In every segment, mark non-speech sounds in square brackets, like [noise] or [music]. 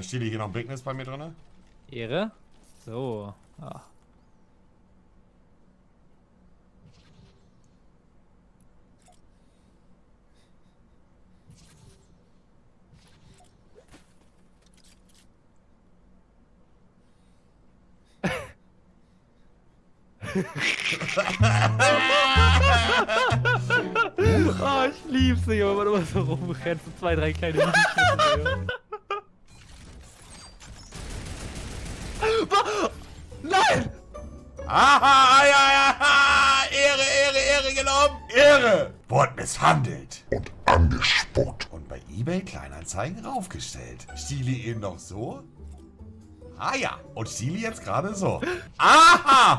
Move aktiviert. Da steht hier noch ein Bigness bei mir drin. Ehre. So. [laughs] Ah. oh, ich lieb's, Digga, wenn man immer so rumrennt, so zwei, drei kleine Minischritte, Aha, ja, ja, Ehre, Ehre, Ehre genommen. Ehre. Wurde misshandelt. und angespuckt. Und bei eBay Kleinanzeigen raufgestellt. Stili eben noch so? Ah ja. Und Stili jetzt gerade so. Aha!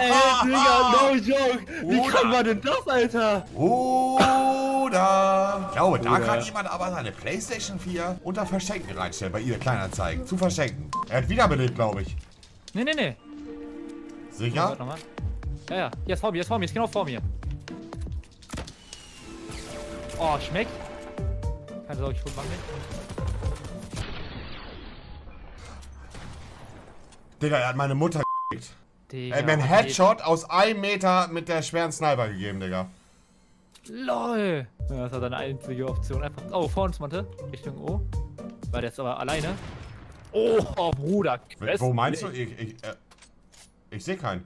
Ey, Digga, no joke! Wie kann man denn das, Alter? Oder. Glaube, da kann jemand aber seine Playstation 4 unter Verschenken reinstellen bei eBay Kleinanzeigen. Zu verschenken. Er hat wiederbelebt, glaube ich. Nee, nee, nee. Sicher? Nochmal. Ja, ja, hier ist vor mir, ist vor mir, ist genau vor mir. Oh, schmeckt. Keine Sorge, ich hol mal mit. Digga, er hat meine Mutter gekriegt. Digga, Er hat mir einen Headshot aus einem Meter mit der schweren Sniper gegeben, Digga. LOL! Ja, das war deine einzige Option. Einfach. Oh, vor uns, Monte. Richtung O. War der jetzt aber alleine? Oh, oh Bruder. W- Wo meinst du? Ich, ich, äh, ich sehe keinen.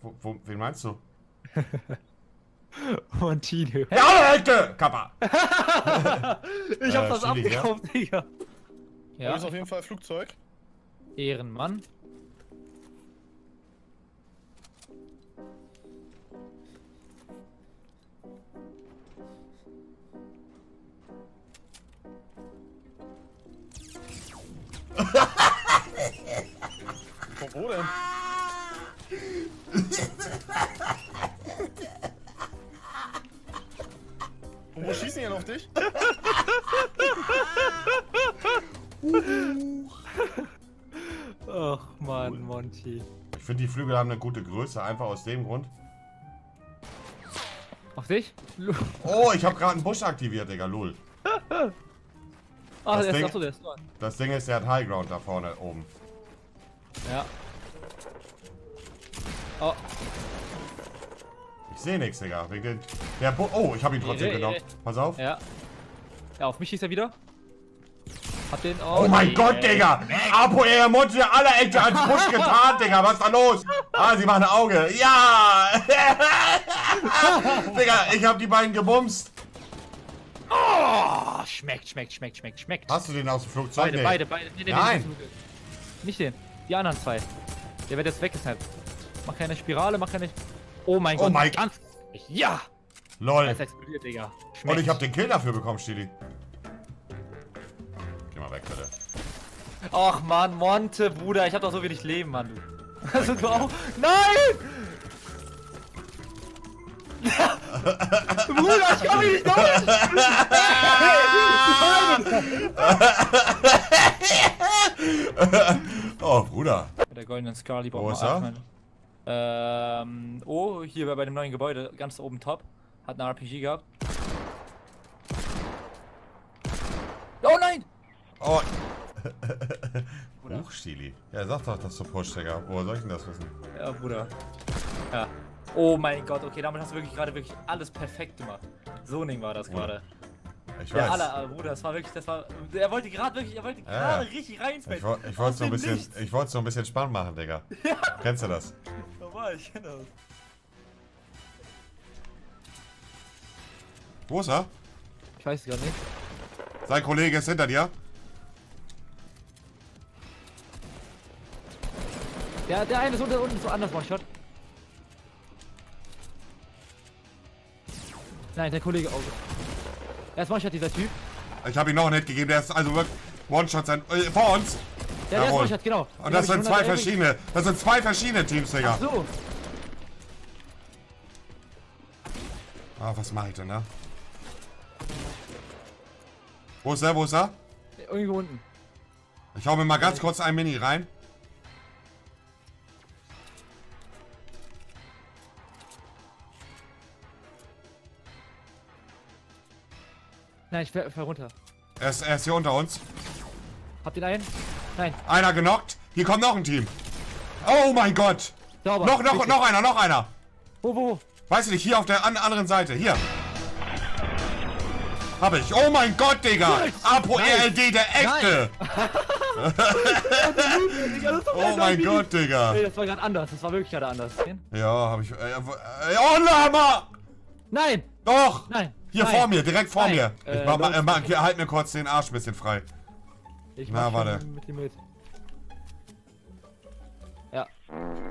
Wo, wo, wen meinst du? [laughs] Montino. Ja, Ecke! Kappa! [laughs] Ich hab Äh, ja? abgekauft, Digga. Ja. Ja, ist auf jeden Fall Flugzeug. Ehrenmann. Wo denn? Und wo schießen die denn auf dich? Ach man, Monty. Ich finde, die Flügel haben eine gute Größe, einfach aus dem Grund. Auf dich? Oh, ich habe gerade einen Busch aktiviert, Digga, lul. Ah, Das der ist, Ding- achso, der ist dort. Das Ding ist, der hat High Ground da vorne oben. Ja. Oh, Ich sehe nichts, Digga. Wegen den, der Bu oh, ich habe ihn trotzdem Ehre, genommen. Pass auf. ja. Ja, auf mich schießt er wieder. Hab den. Oh mein nee. Gott, Digga! Apo Monte alle Ecke als [laughs] Busch getan, Digga! Was ist da los? Ah, sie machen ein Auge. Ja! [laughs] Digga, ich hab die beiden gebumst. Oh, schmeckt, schmeckt, schmeckt, schmeckt, schmeckt. Hast du den aus dem Flugzeug? Beide, Nee. beide, beide. Nee, nee, Nein. Nee, nicht, nicht den. Die anderen zwei. Der wird jetzt weggesnappt. Mach keine Spirale, mach keine. Oh mein Oh Gott. mein- ganz. Ja! Lol. Ist explodiert, Digga. Und Schmeckt. ich hab den Kill dafür bekommen, Stili. Geh mal weg, bitte. Ach man, Monte, Bruder, ich hab doch so wenig Leben, Mann. Du. Also du auch. Nein! [laughs] Bruder, ich komm nicht durch! [laughs] Oh, Bruder. Der goldenen Wo ist er? Ähm, oh, hier bei dem neuen Gebäude, ganz oben top. Hat eine RPG gehabt. Oh nein! Oh. [laughs] Huch, Stili. Ja, sag doch, dass du pusht, Digga. Woher soll ich denn das wissen? Ja, Bruder. Ja. Oh mein Gott, okay, damit hast du wirklich gerade wirklich alles perfekt gemacht. So ein Ding war das gerade. Ich weiß. aller, äh, Bruder, das war wirklich, das war. Er wollte gerade wirklich, er wollte Ja, gerade ja. richtig reinspringen. Ich, ich wollte Aus so ein dem bisschen, Nichts. ich wollte so ein bisschen spannend machen, Digga. [laughs] Kennst du das? Ich kenn das. Wo ist er? Ich weiß es gar nicht. Sein Kollege ist hinter dir. Der, der eine ist unter unten so anders One-Shot. Nein, der Kollege auch. Er ist One-Shot, dieser Typ. Ich habe ihm noch einen Hit gegeben, der ist also wirklich One-Shot sein. Äh, vor uns! Der, der ist genau. Und das sind zwei verschiedene. Das sind zwei verschiedene Teams, Digga. Ach so. Ah, was mache ich denn da? Wo ist er? Wo ist er? Irgendwo unten. Ich hau mir mal ganz kurz ein Mini rein. Nein, ich fall runter. Er ist, er ist hier unter uns. Habt ihr den einen? Nein. Einer genockt. Hier kommt noch ein Team. Oh mein Gott. Sauber. Noch, noch, Richtig. noch einer, noch einer. Wo, wo? Weiß ich nicht, hier auf der an anderen Seite. Hier. Hab ich. Oh mein Gott, Digga. Apo. RLD, der echte. [laughs] [laughs] Oh mein. Gott, Digga. Ey, das war gerade anders. Das war wirklich gerade anders. Ja, hab ich. Äh, äh, oh, Lama! Nein! Doch! Nein! Hier nein. vor mir, direkt vor Nein. mir. Äh, ich mach, los. äh, mach, halt mir kurz den Arsch ein bisschen frei. Ich Na, warte. Mit dem mit. Ja,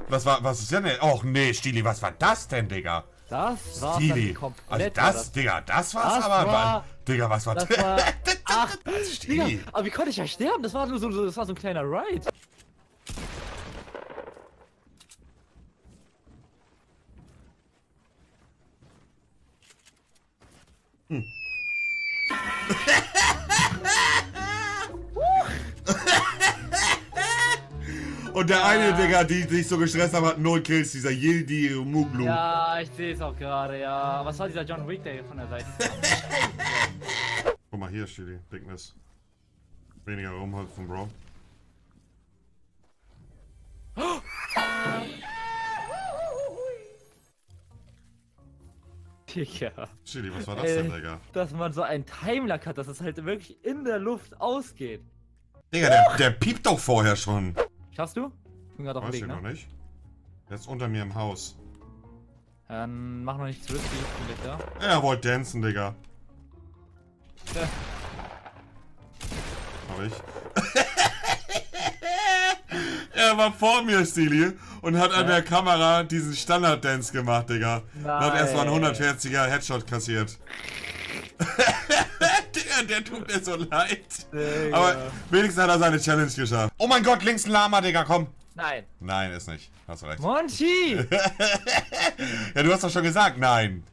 Was war, was ist denn? Och nee, Stili, was war das denn, Digga? das war Stili. Also war das, Digga, das war's Das aber. war- Digga, was war Das war. [laughs] Ach, Stili. Digga, aber wie konnte ich ja sterben? Das war nur so, das war so ein kleiner Ride. [laughs] Und der eine, Digga, die sich so gestresst haben, hat null Kills, dieser Yildi Muglu. Ja, ich sehe es auch gerade, ja. Was war dieser John Wick, der hier von der Seite? [laughs] Guck mal hier, Stili, Bigness. Weniger Rumhalt vom Bro. [gasps] Digga. Chili, was war das Ey. denn, Digga? Dass man so einen Timelag hat, dass es halt wirklich in der Luft ausgeht. Digga, der, der piept doch vorher schon. Schaffst du? Ich bin gerade auf Weiß dem ich Weg, noch ne? nicht. Der ist unter mir im Haus. Dann mach noch nichts risky, ich bin da. Er wollte dancen, Digga. Ja. Hab ich. [laughs] er war vor mir, Stili, und hat an Ja. der Kamera diesen Standard-Dance gemacht, Digga. Und hat erstmal einen Nein. 140er Headshot kassiert. [laughs] Der tut mir so leid. Digga. Aber wenigstens hat er seine Challenge geschafft. Oh mein Gott, links ein Lama, Digga, komm. Nein. Nein, ist nicht. Hast du recht. Monchi! [laughs] Ja, du hast doch schon gesagt, nein.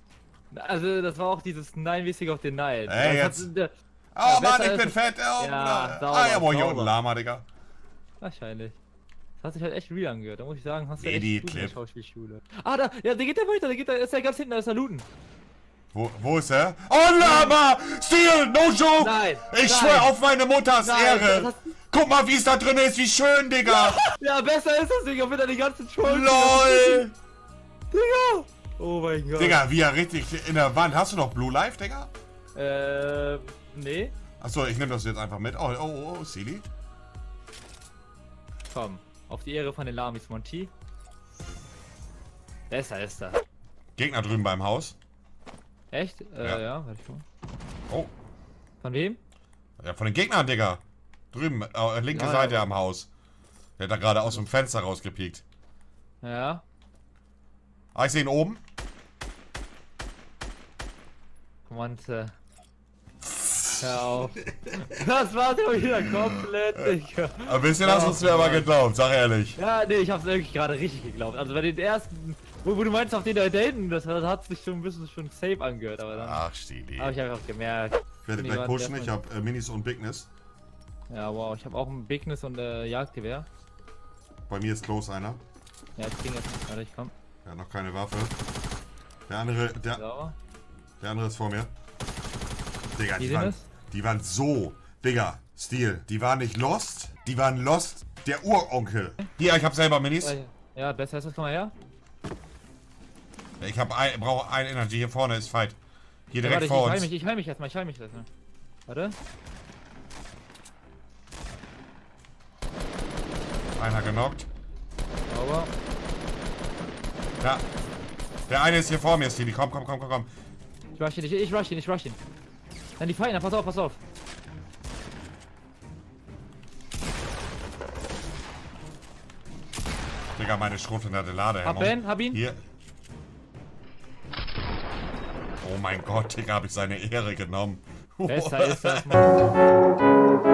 also, das war auch dieses Nein-mäßig auf den Nein. Ey, Das jetzt- hat- der- Oh Ja, Mann, ich bin fett. Oh, Ja, sauber, ah, ja, boah, hier unten Lama, Digga. Wahrscheinlich. Das hat sich halt echt real angehört. Da muss ich sagen, hast du Nee, echt die gut in der Clip. Schauspielschule. Ah, da, ja, der geht da weiter, der geht da, ist ja ganz hinten, da ist der Looten. Wo, wo ist er? Oh, Lama! Steel, no joke! Nein, Ich nein. schwör auf meine Mutters Nein, Ehre! das- Guck mal, wie es da drin ist, wie schön, Digga! Ja, besser ist das, Digga, mit er die ganzen Trolls. LOL! Digga! Oh mein Gott. Digga, wie er richtig in der Wand. Hast du noch Blue Life, Digga? Äh, nee. Achso, ich nehme das jetzt einfach mit. Oh, oh, oh, Silly. Komm, auf die Ehre von den Lamis, Monty. Besser ist das. Gegner drüben beim Haus. Echt? Äh, Ja. ja, warte ich mal. Oh, Von wem? ja, von den Gegnern, Digga. Drüben, äh, linke Ja, Seite ja. am Haus. Der hat da gerade aus dem Fenster rausgepiekt. Ja. Ah, ich sehe ihn oben. Monte. Hör auf. [laughs] Das war's ja wieder komplett, Digga. Ein bisschen hast du es mir aber geglaubt, sag ehrlich. Ja, nee, ich hab's wirklich gerade richtig geglaubt. Also bei den ersten, wo, wo du meinst auf den da hinten, das, das hat sich schon ein bisschen schon safe angehört, aber dann Ach, Stili. habe ich einfach gemerkt. Ich werde die gleich pushen. Ich habe äh, Minis und Bigness. Ja, wow, ich habe auch ein Bigness und äh, Jagdgewehr. Bei mir ist close einer. Ja, jetzt ging jetzt nicht. Warte, ich komm. Er hat noch keine Waffe. Der andere, der, Sauber. der andere ist vor mir. Digga, die sind waren, es? die waren so. Digga, Stil. Die waren nicht lost. Die waren lost. Der Uronkel. Hier, ich habe selber Minis. Ja, besser ist das, komm mal her. Ich habe ein, brauche ein Energy. Hier vorne ist Fight. Hier Ja, direkt warte, ich, vor ich heil uns. mich, ich heil mich erstmal, ich heil mich erstmal. Warte. Einer genockt. Sauber. Ja. Der eine ist hier vor mir, Stili. Komm, komm, komm, komm, komm. Ich rush ihn, ich, ich rush ihn, ich rush ihn. Dann die Feinde, pass auf, pass auf. Digga, meine schrotende Lade. Hab ihn, hab ihn. Hier. Oh mein Gott, Digga, habe ich seine Ehre genommen. Besser ist das, [laughs] Mann.